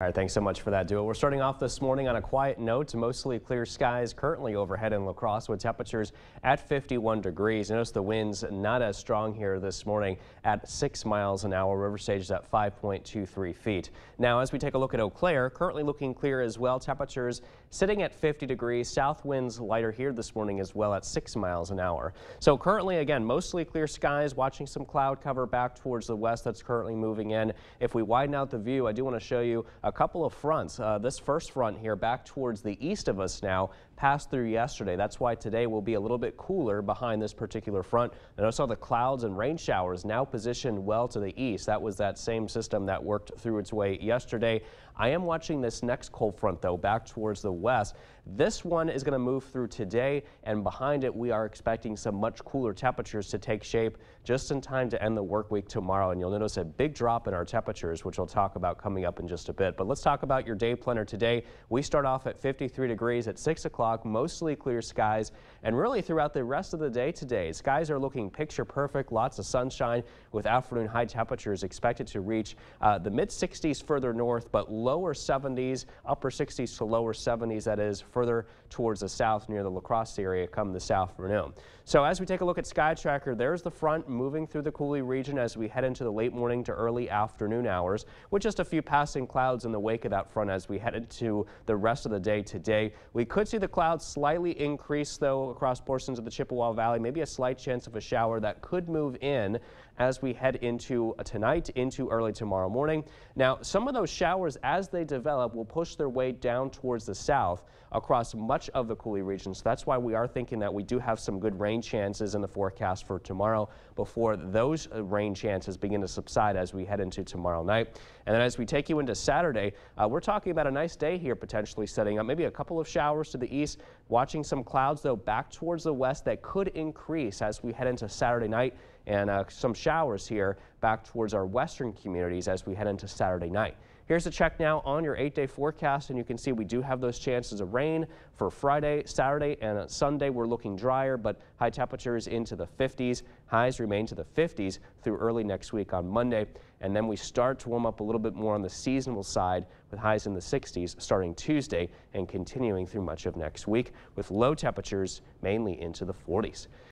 All right, thanks so much for that, Duo. We're starting off this morning on a quiet note. Mostly clear skies currently overhead in La Crosse with temperatures at 51 degrees. Notice the winds not as strong here this morning at 6 miles an hour. River Stage is at 5.23 feet. Now, as we take a look at Eau Claire, currently looking clear as well. Temperatures sitting at 50 degrees. South winds lighter here this morning as well at 6 miles an hour. So currently, again, mostly clear skies. Watching some cloud cover back towards the west that's currently moving in. If we widen out the view, I do want to show you a couple of fronts. Uh, this first front here back towards the east of us now passed through yesterday. That's why today will be a little bit cooler behind this particular front. Notice all the clouds and rain showers now positioned well to the east. That was that same system that worked through its way yesterday. I am watching this next cold front though back towards the west. This one is going to move through today and behind it we are expecting some much cooler temperatures to take shape just in time to end the work week tomorrow and you'll notice a big drop in our temperatures which I'll talk about coming up in just a bit. But let's talk about your day planner today. We start off at 53 degrees at 6 o'clock, mostly clear skies, and really throughout the rest of the day today, skies are looking picture perfect, lots of sunshine with afternoon high temperatures expected to reach uh, the mid 60s further north, but lower 70s, upper 60s to lower 70s, that is further towards the south near the La Crosse area come this afternoon. So as we take a look at Sky Tracker, there's the front moving through the Coulee region as we head into the late morning to early afternoon hours with just a few passing clouds in the wake of that front as we head into the rest of the day today. We could see the clouds slightly increase though across portions of the Chippewa Valley, maybe a slight chance of a shower that could move in as we head into tonight into early tomorrow morning. Now some of those showers as they develop will push their way down towards the south across much of the Coulee region. So that's why we are thinking that we do have some good rain chances in the forecast for tomorrow before those uh, rain chances begin to subside as we head into tomorrow night. And then as we take you into Saturday, uh, we're talking about a nice day here potentially setting up maybe a couple of showers to the east, watching some clouds though back towards the west that could increase as we head into Saturday night and uh, some showers here back towards our western communities as we head into Saturday night. Here's a check now on your eight day forecast, and you can see we do have those chances of rain for Friday, Saturday, and Sunday. We're looking drier, but high temperatures into the 50s. Highs remain to the 50s through early next week on Monday, and then we start to warm up a little bit more on the seasonal side with highs in the 60s starting Tuesday and continuing through much of next week with low temperatures mainly into the 40s.